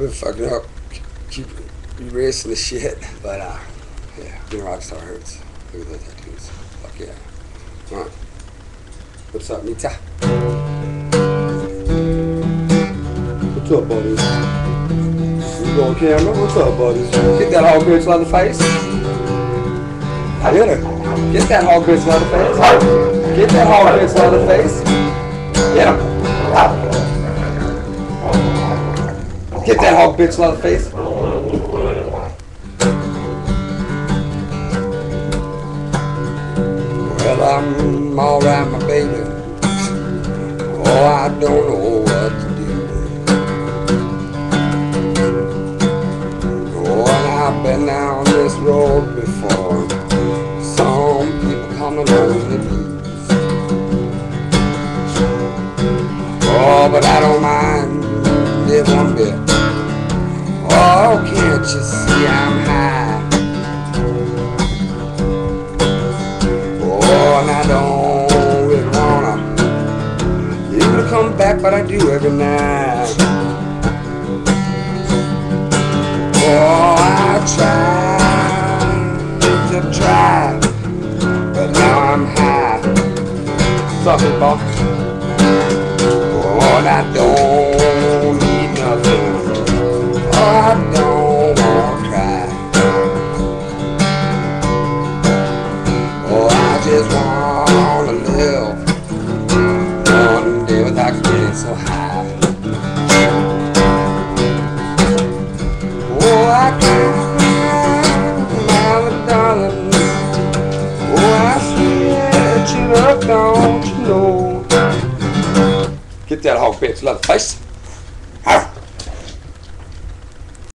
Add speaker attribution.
Speaker 1: been fucking up, keep erasing the shit, but uh, yeah, being a rock star hurts. Look at those tattoos. Fuck yeah. All. What's up, Mita? What's up, buddies? You on camera? What's up, buddies? Get that hog bitch leather face. I hit her. Get that hog bitch leather face. Get that hog bitch leather face. Get him. Get that hog bitch leather face. Well, I'm alright, my baby. Oh, I don't know what to do. Oh, and I've been down this road before. Some people me lonely blues. Oh, but I don't mind it one bit. You see I'm high? Oh, and I don't really wanna even come back, but I do every night. Oh, I tried to try, but now I'm high. It, boss. Oh, and I don't Oh, don't oh, you know? Get that hog bitch, love face.